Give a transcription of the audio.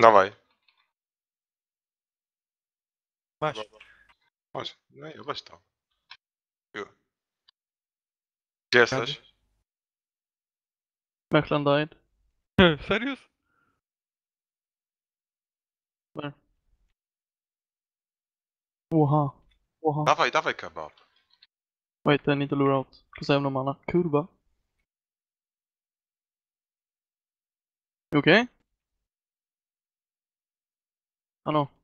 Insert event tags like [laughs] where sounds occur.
Dawaj. Masz. Chodź. No i weź to. Ju. Gdzie jesteś? Mechlan died. [laughs] Serius? Oha. Oha. Dawaj, dawaj kebab. Wait, I need to lure out. Because I have no mana. Kurva. You okay? I know.